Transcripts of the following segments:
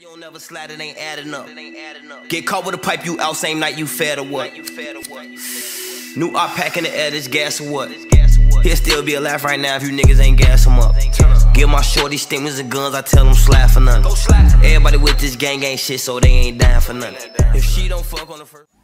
You don't never slide, it ain't adding up. Get caught with a pipe, you out same night you fed or what? New op pack in the air, this gas or what? He'll still be alive right now if you niggas ain't gas him up. Give my shorty stingers and guns, I tell them slap for nothing. Everybody with this gang ain't shit, so they ain't dying for nothing. If she don't fuck on the first.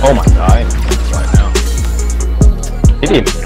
Oh my god, right now. He didn't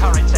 courage.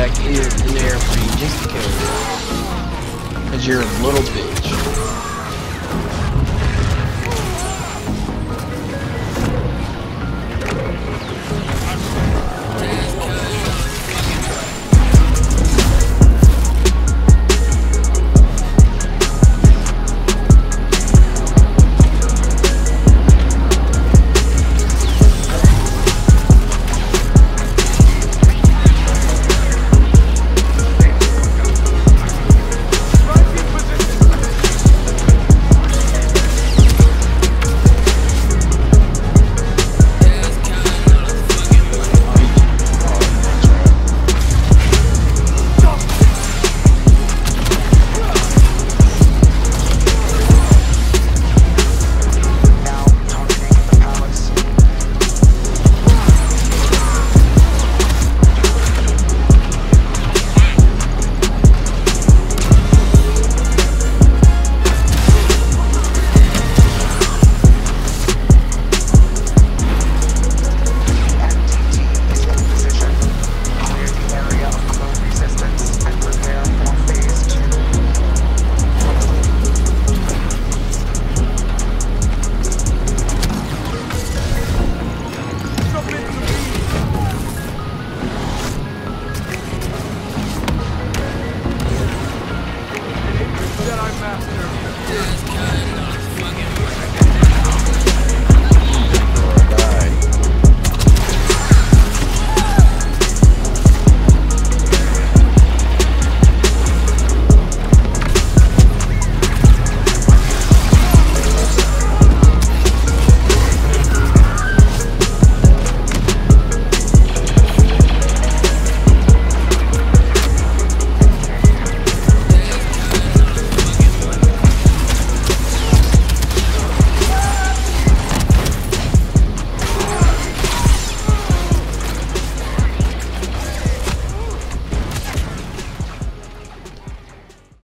Back in, in the airplane just kill you. Cause you're a little bitch.